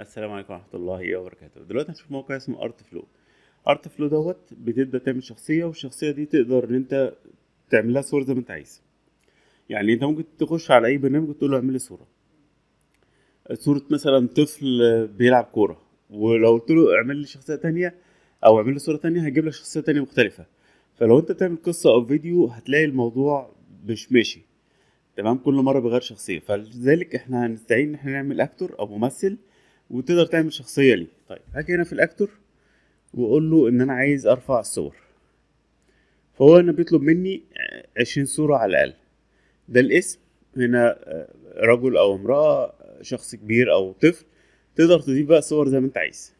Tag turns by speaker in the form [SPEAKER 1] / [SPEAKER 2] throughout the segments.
[SPEAKER 1] السلام عليكم ورحمة الله وبركاته. دلوقتي هنشوف موقع اسمه Artflow Artflow دوت بتبدأ تعمل شخصية والشخصية دي تقدر إن أنت تعمل لها صورة زي ما أنت عايز. يعني أنت ممكن تخش على أي برنامج وتقول له اعمل لي صورة. صورة مثلا طفل بيلعب كورة ولو قلت له اعمل لي شخصية تانية أو اعمل لي صورة تانية هيجيب لك شخصية تانية مختلفة. فلو أنت بتعمل قصة أو فيديو هتلاقي الموضوع مش ماشي. تمام؟ كل مرة بغير شخصية. فلذلك إحنا هنستعين إن إحنا نعمل اكتور أو ممثل وتقدر تعمل شخصية ليه. طيب هاجي هنا في الاكتور وأقول له إن أنا عايز أرفع الصور. فهو هنا بيطلب مني عشرين صورة على الأقل. ده الاسم هنا رجل أو امرأة شخص كبير أو طفل تقدر تضيف بقى صور زي ما أنت عايز.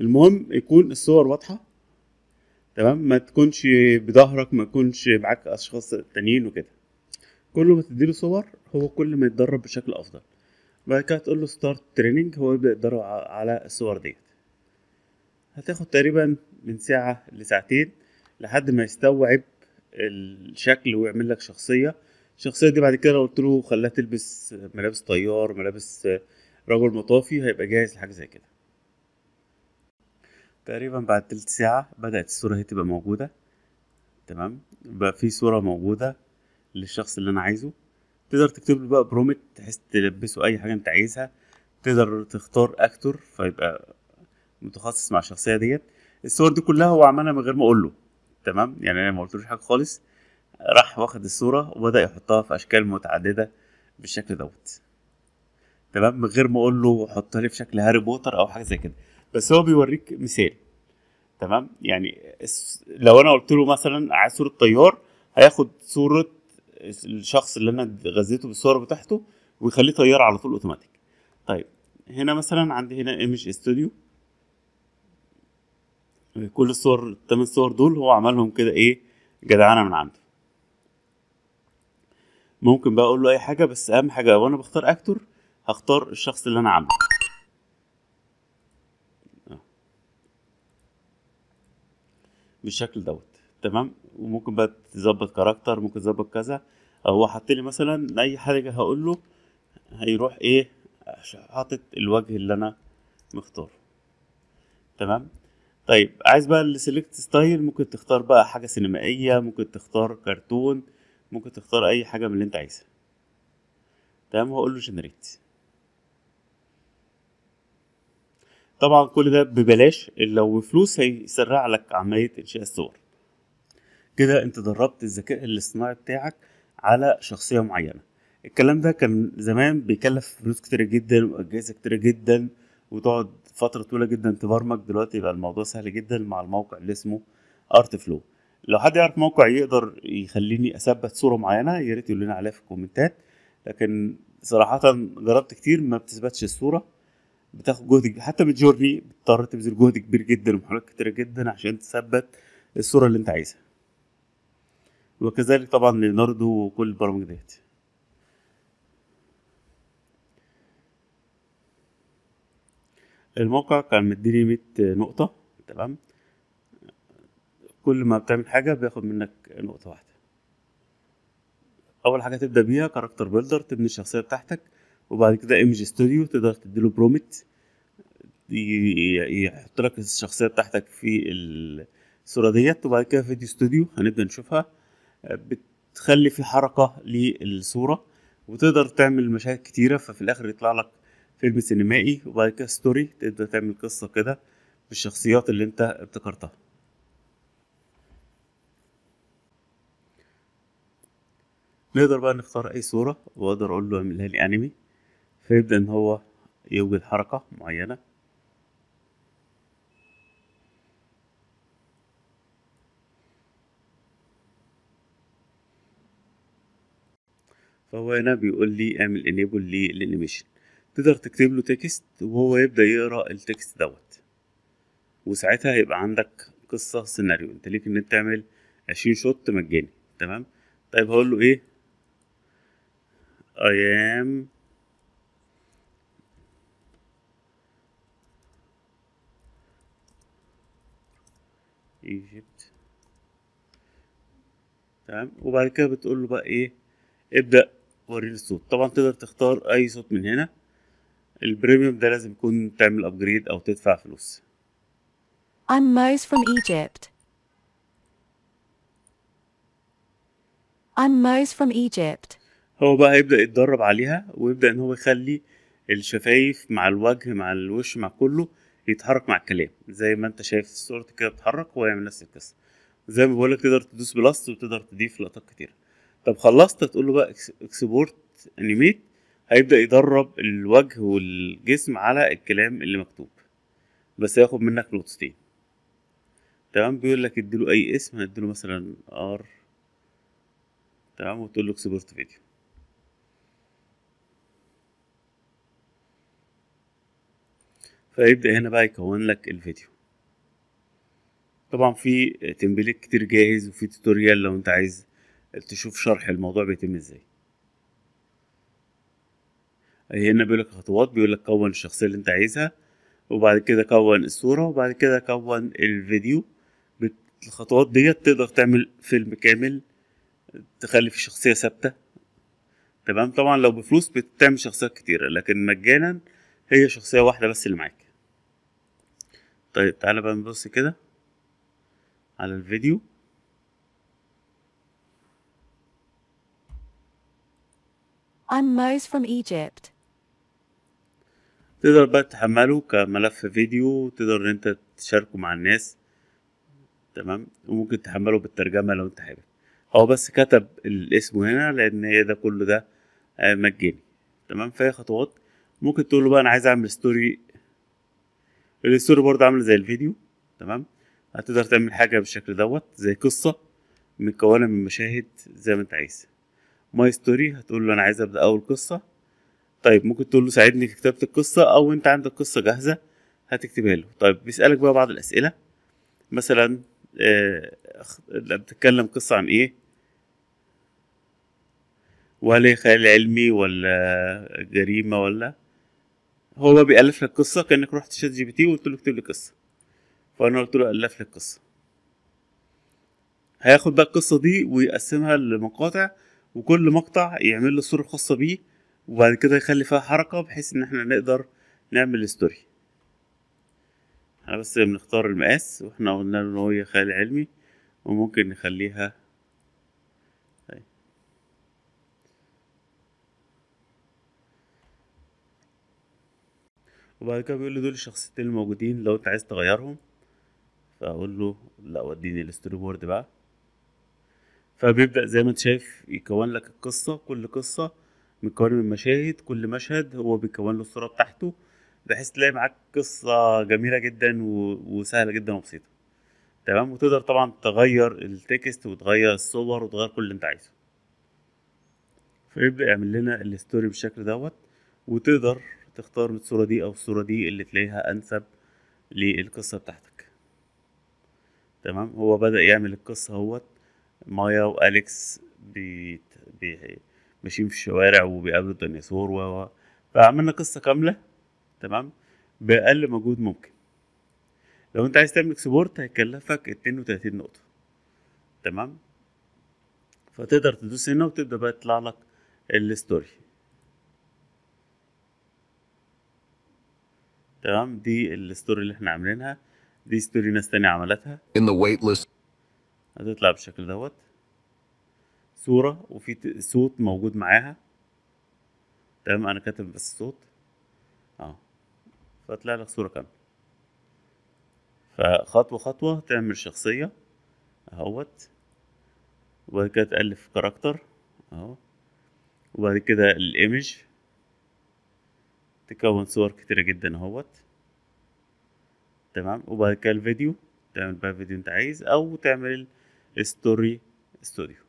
[SPEAKER 1] المهم يكون الصور واضحة تمام؟ ما تكونش بظهرك ما يكونش معاك أشخاص تانيين وكده. كل ما تديله صور هو كل ما يتدرب بشكل أفضل. بعد كده تقول له start training هو يبدأ يتدرب على الصور ديت. هتاخد تقريبا من ساعة لساعتين لحد ما يستوعب الشكل ويعمل لك شخصية. الشخصية دي بعد كده لو قلت له خلاها تلبس ملابس طيار ملابس رجل مطافي هيبقى جاهز لحاجة زي كده. تقريبا بعد تلت ساعة بدأت الصورة هي تبقى موجودة. تمام؟ بقى في صورة موجودة للشخص اللي أنا عايزه. تقدر تكتب له بقى برومت تحس تلبسه أي حاجة أنت عايزها. تقدر تختار أكتور فيبقى متخصص مع الشخصية ديت. الصور دي كلها هو عملها من غير ما أقول له. تمام؟ يعني أنا ما قلتلوش حاجة خالص. راح واخد الصورة وبدأ يحطها في أشكال متعددة بالشكل دوت. تمام؟ من غير ما أقول له حطها لي في شكل هاري بوتر أو حاجة زي كده. بس هو بيوريك مثال. تمام؟ يعني لو أنا قلت له مثلا عايز صورة طيار هياخد صورة الشخص اللي أنا غذيته بالصور بتاعته ويخليه طيار على طول أوتوماتيك. طيب هنا مثلا عندي هنا image studio كل الصور الثمان صور دول هو عملهم كده إيه؟ جدعانة من عنده. ممكن بقى أقول له أي حاجة بس أهم حاجة وأنا بختار actor هختار الشخص اللي أنا عامله. بالشكل دوت. تمام؟ وممكن بقى تظبط character ممكن تظبط كذا. هو حاط لي مثلا أي حاجة هقول له هيروح إيه حاطط الوجه اللي أنا مختاره. تمام؟ طيب عايز بقى ال select style ممكن تختار بقى حاجة سينمائية ممكن تختار كرتون ممكن تختار أي حاجة من اللي أنت عايزها. تمام؟ هقول له جنريت طبعا كل ده ببلاش لو بفلوس هيسرع لك عملية إنشاء الصور. كده انت دربت الذكاء الاصطناعي بتاعك على شخصية معينة. الكلام ده كان زمان بيكلف فلوس كتيرة جدا وأجهزة كتيرة جدا وتقعد فترة طويلة جدا تبرمج. دلوقتي بقى الموضوع سهل جدا مع الموقع اللي اسمه Artflow لو حد يعرف موقع يقدر يخليني أثبت صورة معينة يا ريت يقول لنا عليها في الكومنتات. لكن صراحة جربت كتير ما بتثبتش الصورة. بتاخد جهد حتى Midjourney بتضطر تبذل جهد كبير جدا ومحاولات كتيرة جدا عشان تثبت الصورة اللي انت عايزها. وكذلك طبعا ليوناردو وكل البرامج ديت. الموقع كان مديني مية نقطة تمام؟ كل ما بتعمل حاجة بياخد منك نقطة واحدة. أول حاجة تبدأ بيها character builder تبني الشخصية بتاعتك وبعد كده image studio تقدر تديله prompt يحط لك الشخصية بتاعتك في الصورة ديت وبعد كده video studio هنبدأ نشوفها. بتخلي في حركة للصورة وتقدر تعمل مشاهد كتيرة ففي الآخر يطلع لك فيلم سينمائي وبعد كده ستوري تقدر تعمل قصة كده بالشخصيات اللي انت ابتكرتها نقدر بقى نختار أي صورة وأقدر أقول له اعملها لي انمي فيبدأ إن هو يوجد حركة معينة. فهو هنا بيقول لي اعمل enable لل animation تقدر تكتب له text وهو يبدأ يقرأ ال text دوت. وساعتها هيبقى عندك قصة سيناريو انت ليك ان انت تعمل عشرين shot مجاني. تمام؟ طيب هقول له إيه؟ I am Egypt تمام؟ وبعد كده بتقول له بقى إيه؟ ابدأ وريني الصوت. طبعا تقدر تختار أي صوت من هنا. ال premium ده لازم يكون تعمل upgrade أو تدفع فلوس.
[SPEAKER 2] I'm Mose from Egypt. I'm Mose from Egypt.
[SPEAKER 1] هو بقى هيبدأ يتدرب عليها ويبدأ إن هو يخلي الشفايف مع الوجه مع الوش مع كله يتحرك مع الكلام. زي ما أنت شايف الصورة كده بتتحرك هو يعمل نفس القصة. زي ما بقولك تقدر تدوس plus وتقدر تضيف لقطات كتيرة طب خلصت؟ تقول له بقى export animate هيبدأ يدرب الوجه والجسم على الكلام اللي مكتوب. بس هياخد منك نقطتين تمام؟ بيقول لك اديله أي اسم هنديله مثلا ار تمام؟ وتقول له export video فيبدأ هنا بقى يكون لك الفيديو طبعا في template كتير جاهز وفي tutorial لو أنت عايز تشوف شرح الموضوع بيتم إزاي. هنا بيقول لك خطوات بيقول لك كون الشخصية اللي أنت عايزها وبعد كده كون الصورة وبعد كده كون الفيديو. الخطوات ديت تقدر تعمل فيلم كامل تخلي فيه شخصية ثابتة. تمام؟ طبعا لو بفلوس بتعمل شخصيات كتيرة لكن مجانا هي شخصية واحدة بس اللي معاك. طيب تعالى بقى نبص كده على الفيديو.
[SPEAKER 2] I'm Mose from Egypt.
[SPEAKER 1] تقدر بقى تحمله كملف فيديو تقدر إن أنت تشاركه مع الناس. تمام؟ وممكن تحمله بالترجمة لو أنت حابب. هو بس كتب الاسم هنا لأن هي ده كله ده آه، مجاني. تمام؟ فهي خطوات. ممكن تقول له بقى أنا عايز أعمل story ال story برضه عاملة زي الفيديو. تمام؟ هتقدر تعمل حاجة بالشكل دوت زي قصة مكونة من مشاهد زي ما أنت عايز. my story هتقول له أنا عايز أبدأ أول قصة. طيب ممكن تقول له ساعدني في كتابة القصة أو أنت عندك قصة جاهزة هتكتبها له. طيب بيسألك بقى بعض الأسئلة. مثلا آه، بتتكلم قصة عن إيه؟ وهل هي خيال علمي ولا جريمة ولا؟ هو بقى بيألف لك قصة كأنك رحت ChatGPT وقلت له اكتب لي قصة. فأنا قلت له ألف لك قصة. هياخد بقى القصة دي ويقسمها لمقاطع وكل مقطع يعمل له صورة خاصة بيه وبعد كده يخلي فيها حركة بحيث إن إحنا نقدر نعمل story إحنا بس بنختار المقاس وإحنا قلنا إن هي خيال علمي وممكن نخليها طيب. وبعد كده بيقول لي دول الشخصيتين الموجودين لو أنت عايز تغيرهم فأقول له لأ وديني ال storyboard بقى فبيبدأ زي ما انت شايف يكون لك القصة كل قصة مكونة من مشاهد كل مشهد هو بيكون له الصورة بتاعته بحيث تلاقي معاك قصة جميلة جدا و... وسهلة جدا وبسيطة. تمام؟ وتقدر طبعا تغير ال text وتغير الصور وتغير كل اللي انت عايزه. فيبدأ يعمل لنا ال story بالشكل دوت وتقدر تختار من الصورة دي أو الصورة دي اللي تلاقيها أنسب للقصة بتاعتك. تمام؟ هو بدأ يعمل القصة اهوت مايا وأليكس بيت... بي... ماشيين في الشوارع وبيقابلوا الديناصور و فعملنا قصة كاملة تمام؟ بأقل مجهود ممكن. لو أنت عايز تعمل export هيكلفك 32 نقطة تمام؟ فتقدر تدوس هنا وتبدأ بقى يطلع لك ال story تمام؟ دي ال story اللي إحنا عاملينها دي story ناس تانية عملتها.
[SPEAKER 3] In the wait list.
[SPEAKER 1] هتطلع بالشكل دوت. صورة وفي صوت موجود معاها. تمام؟ أنا كاتب بس صوت. آه. فطلع لك صورة كاملة. فخطوة خطوة تعمل شخصية أهوت. وبعد كده تألف character أهو. وبعد كده ال image تكون صور كتيرة جدا أهوت. تمام؟ وبعد كده الفيديو. تعمل بقى فيديو أنت عايز. أو تعمل story ستوديو